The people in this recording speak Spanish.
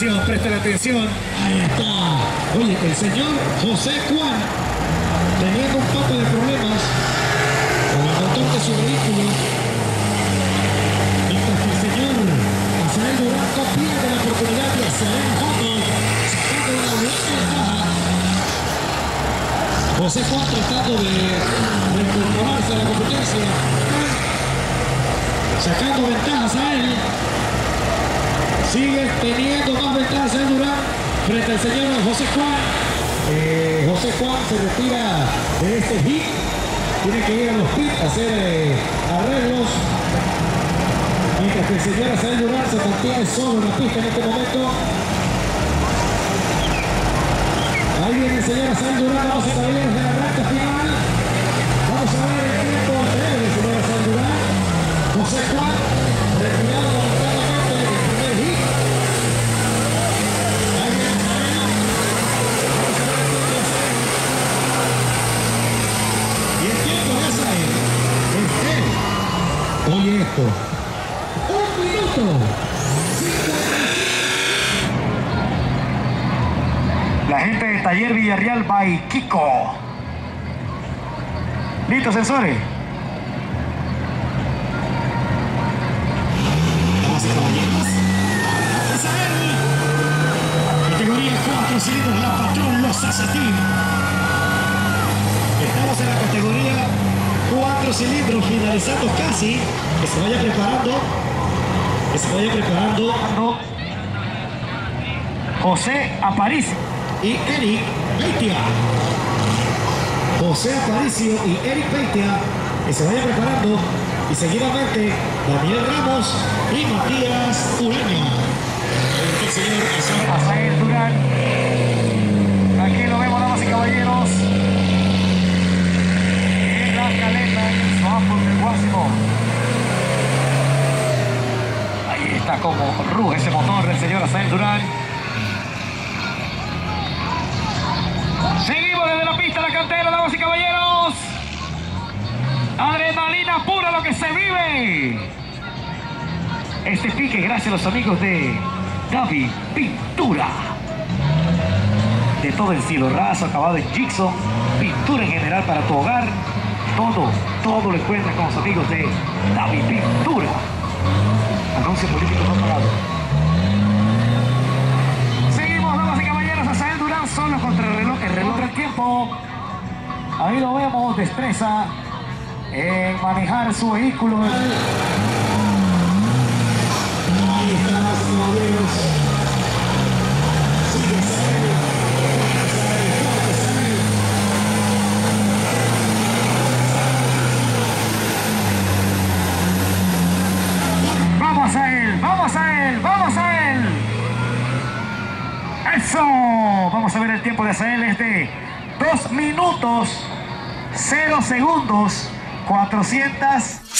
atención, presten atención. Ahí está. Oye, el señor José Juan, teniendo un poco de problemas con el motor de su vehículo, mientras que el señor Rafael Duranco pierde la oportunidad de acceder a fondo, sacando buena ventaja. José Juan tratando de reincorporarse a la competencia, sacando ventajas a él. Sigue teniendo más ventajas el Durán frente al señor José Juan. Eh, José Juan se retira de este hit. Tiene que ir a los pits a hacer eh, arreglos. Mientras que el señor Asael Durán se mantiene solo en la pista en este momento. Ahí viene el señor Asael Durán, vamos a ver desde la recta final. Vamos a ver el tiempo del señor Asael Durán. José Juan, retirado momentáneamente del primer hit. Ahí viene Asael. Vamos a ver el tiempo de Asael. Y el tiempo de Asael es de, esto, un minuto. 55 La gente de Taller Villarreal by Kiko. ¿Listo, sensores? Damas y caballeros, vamos a ver. Categoría 4 cilindros, la Patrón Los Asatín. Estamos en la categoría 4 cilindros, finalizando casi. Que se vaya preparando. Que se vaya preparando. José Aparicio. Y Eric Beitia. José Aparicio y Eric Beitia. Que se vaya preparando. Y seguidamente Daniel Ramos y Matías Ureña. El señor Asael Asael Durán. Aquí lo vemos, damas y caballeros. En la caleta, en su ambos del Guásimo. Ahí está como ruge ese motor del señor Asael Durán. Seguimos desde la pista, la cantera, damas y caballeros. Adrenalina pura lo que se vive. Este pique gracias a los amigos de Gaby Pintura. De todo el cielo raso, acabado en Jigsaw, pintura en general para tu hogar. Todo, todo lo encuentras con los amigos de Gaby Pintura. Anuncio político no pagado. Seguimos, damas y caballeros, Asael Durán solo contra el reloj, el reloj del tiempo. Ahí lo vemos, destreza en manejar su vehículo. Ahí está, damas y caballeros. Sigue Asael. Asael, fuerte Asael. Vamos a él, vamos a vamos a él. Eso. Vamos a ver el tiempo de Asael es de 2 minutos 0 segundos 400